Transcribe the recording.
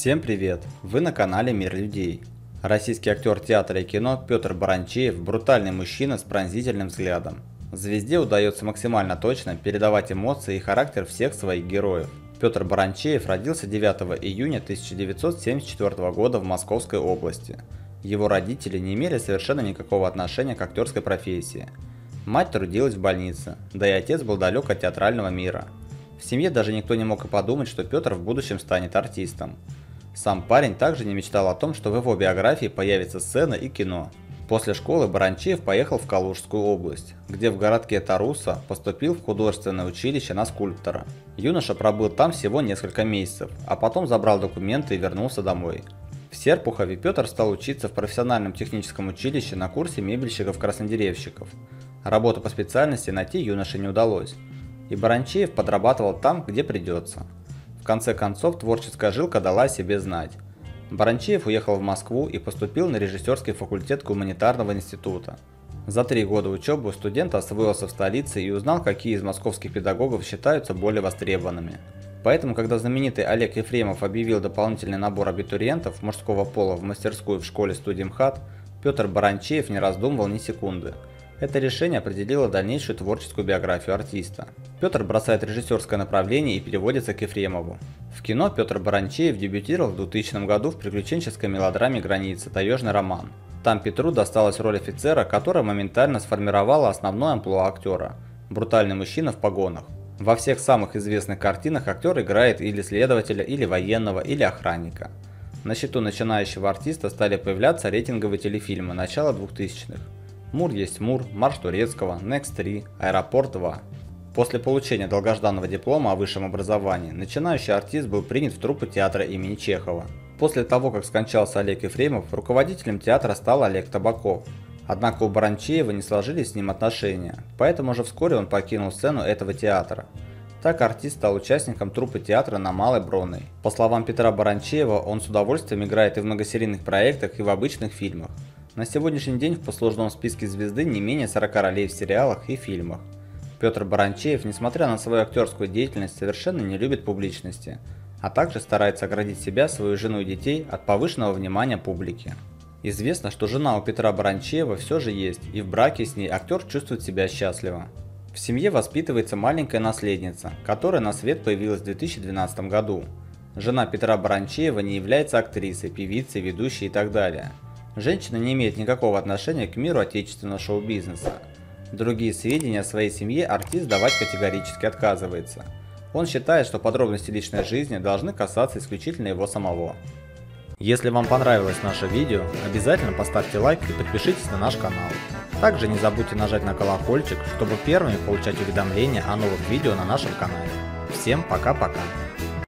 Всем привет! Вы на канале Мир людей. Российский актер театра и кино Петр Баранчеев – брутальный мужчина с пронзительным взглядом. Звезде удается максимально точно передавать эмоции и характер всех своих героев. Петр Баранчеев родился 9 июня 1974 года в Московской области. Его родители не имели совершенно никакого отношения к актерской профессии. Мать трудилась в больнице, да и отец был далек от театрального мира. В семье даже никто не мог и подумать, что Петр в будущем станет артистом. Сам парень также не мечтал о том, что в его биографии появится сцена и кино. После школы Баранчеев поехал в Калужскую область, где в городке Таруса поступил в художественное училище на скульптора. Юноша пробыл там всего несколько месяцев, а потом забрал документы и вернулся домой. В Серпухове Петр стал учиться в профессиональном техническом училище на курсе мебельщиков-краснодеревщиков. Работу по специальности найти юноше не удалось, и Баранчеев подрабатывал там, где придется. В конце концов, творческая жилка дала о себе знать. Баранчеев уехал в Москву и поступил на режиссерский факультет гуманитарного института. За три года учебы студент освоился в столице и узнал, какие из московских педагогов считаются более востребованными. Поэтому, когда знаменитый Олег Ефремов объявил дополнительный набор абитуриентов мужского пола в мастерскую в школе студии МХАТ, Петр Баранчеев не раздумывал ни секунды – это решение определило дальнейшую творческую биографию артиста. Петр бросает режиссерское направление и переводится к Ефремову. В кино Петр Баранчеев дебютировал в 2000 году в приключенческой мелодраме «Граница. Таежный роман». Там Петру досталась роль офицера, которая моментально сформировала основное амплуа актера – брутальный мужчина в погонах. Во всех самых известных картинах актер играет или следователя, или военного, или охранника. На счету начинающего артиста стали появляться рейтинговые телефильмы начала 2000-х. Мур есть Мур, Марш Турецкого, Next 3, Аэропорт 2. После получения долгожданного диплома о высшем образовании, начинающий артист был принят в труппу театра имени Чехова. После того, как скончался Олег Ефремов, руководителем театра стал Олег Табаков. Однако у Баранчеева не сложились с ним отношения, поэтому уже вскоре он покинул сцену этого театра. Так артист стал участником труппы театра на Малой Бронной. По словам Петра Баранчеева, он с удовольствием играет и в многосерийных проектах, и в обычных фильмах. На сегодняшний день в послужном списке звезды не менее 40 ролей в сериалах и фильмах. Петр Баранчеев, несмотря на свою актерскую деятельность, совершенно не любит публичности, а также старается оградить себя, свою жену и детей от повышенного внимания публики. Известно, что жена у Петра Баранчеева все же есть, и в браке с ней актер чувствует себя счастливо. В семье воспитывается маленькая наследница, которая на свет появилась в 2012 году. Жена Петра Баранчеева не является актрисой, певицей, ведущей и так далее – Женщина не имеет никакого отношения к миру отечественного шоу-бизнеса. Другие сведения о своей семье артист давать категорически отказывается. Он считает, что подробности личной жизни должны касаться исключительно его самого. Если вам понравилось наше видео, обязательно поставьте лайк и подпишитесь на наш канал. Также не забудьте нажать на колокольчик, чтобы первыми получать уведомления о новых видео на нашем канале. Всем пока-пока.